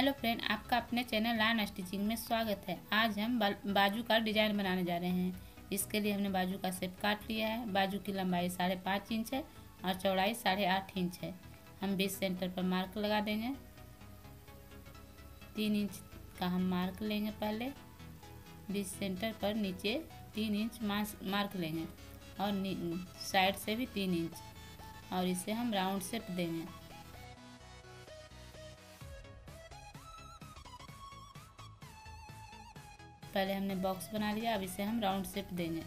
Hello friend, आपका अपने channel line stitching में स्वागत है। आज हम बाजू का डिज़ाइन बनाने जा रहे हैं। इसके लिए हमने बाजू का सेप काट लिया है। बाजू की लंबाई साढ़े पाँच इंच है और चौड़ाई साढ़े आठ इंच है। हम बीस सेंटर पर मार्क लगा देंगे। तीन इंच का हम मार्क लेंगे पहले। बीस सेंटर पर नीचे तीन इंच मार्क लेंगे और साइड से भी तीन इंच। और इसे हम राउंड सेप देंगे। पहले हमने बॉक्स बना लिया, अब इसे हम राउंड शेप देंगे।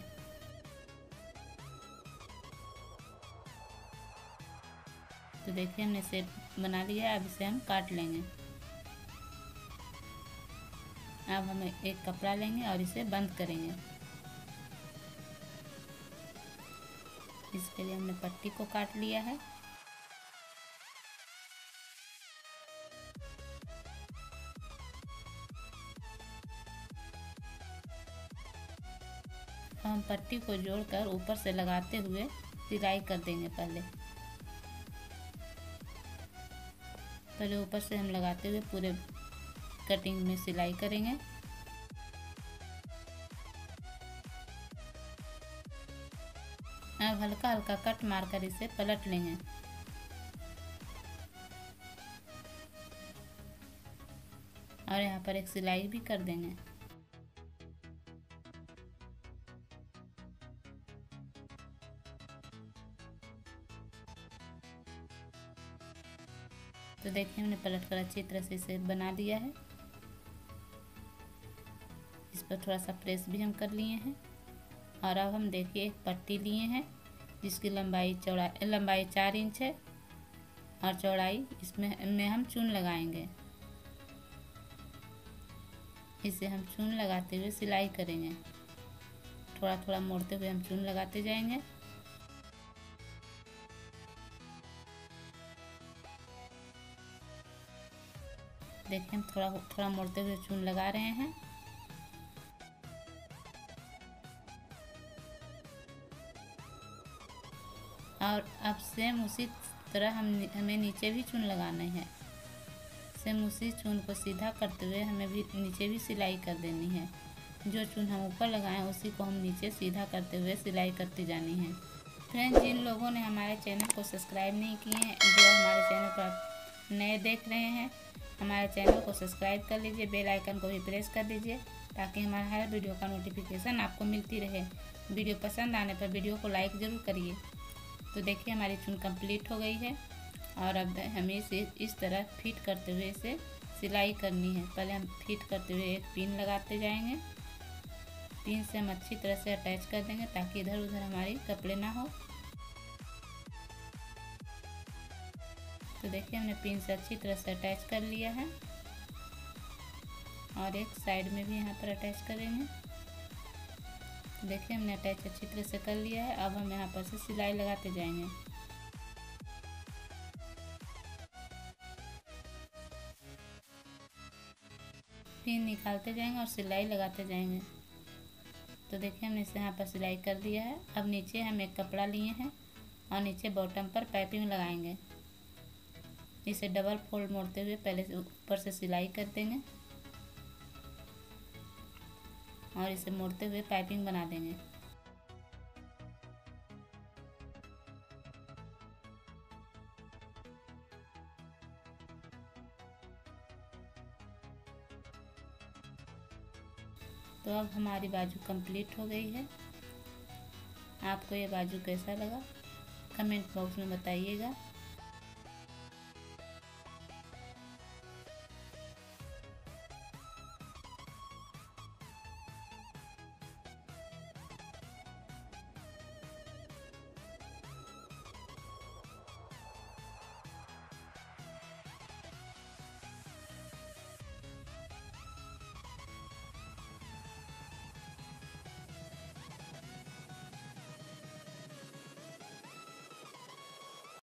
तो देखिए, हमने शेप बना लिया, अब इसे हम काट लेंगे। अब हम एक कपड़ा लेंगे और इसे बंद करेंगे। इसके लिए हमने पट्टी को काट लिया है। हम पट्टी को जोड़कर ऊपर से लगाते हुए सिलाई कर देंगे पहले। पहले ऊपर से हम लगाते हुए पूरे कटिंग में सिलाई करेंगे। अब हल्का हल्का कट मारकर इसे पलट लेंगे। और यहाँ पर एक सिलाई भी कर देंगे। तो देखिए हमने पलट कर अच्छी तरह से इसे बना दिया है। इस पर थोड़ा सा प्रेस भी हम कर लिए हैं। और अब हम देखिए एक पट्टी लिए हैं, जिसकी लंबाई चौड़ाई लंबाई चार इंच है और चौड़ाई इसमें, में हम चून लगाएँगे। इसे हम चून लगाते हुए सिलाई करेंगे। थोड़ा थोड़ा मोड़ते हुए हम चून लगाते जाएँगे। हम थोड़ा थोड़ा मोड़ते हुए चून लगा रहे हैं। और अब सेम उसी तरह हम हमें नीचे भी चून लगाना है। सेम उसी चून को सीधा करते हुए हमें भी नीचे भी सिलाई कर देनी है। जो चून हम ऊपर लगाए, उसी को हम नीचे सीधा करते हुए सिलाई करती जानी है। फ्रेंड जिन लोगों ने हमारे चैनल को सब्सक्राइब नहीं किए हैं, जो हमारे चैनल पर नए देख रहे हैं, हमारे चैनल को सब्सक्राइब कर लीजिए, बेल आइकन को भी प्रेस कर दीजिए, ताकि हमारा हर वीडियो का नोटिफिकेशन आपको मिलती रहे। वीडियो पसंद आने पर वीडियो को लाइक ज़रूर करिए। तो देखिए, हमारी चुन कंप्लीट हो गई है, और अब हमें इसे इस तरह फिट करते हुए इसे सिलाई करनी है। पहले हम फिट करते हुए एक पिन लगाते जाएँगे। पिन से हम अच्छी तरह से अटैच कर देंगे, ताकि इधर उधर हमारी कपड़े ना हो। तो देखिए, हमने पिन से अच्छी तरह से अटैच कर लिया है। और एक साइड में भी यहाँ पर अटैच करेंगे। देखिए, हमने अटैच अच्छी तरह से कर लिया है। अब हम यहाँ पर से सिलाई लगाते जाएँगे। पिन निकालते जाएँगे और सिलाई लगाते जाएँगे। तो देखिए, हमने इसे यहाँ पर सिलाई कर दिया है। अब नीचे हम एक कपड़ा लिए हैं और नीचे बॉटम पर पाइपिंग लगाएँगे। इसे डबल फोल्ड मोड़ते हुए पहले से ऊपर से सिलाई कर देंगे। और इसे मोड़ते हुए पाइपिंग बना देंगे। तो अब हमारी बाजू कंप्लीट हो गई है। आपको ये बाजू कैसा लगा? कमेंट बॉक्स में बताइएगा।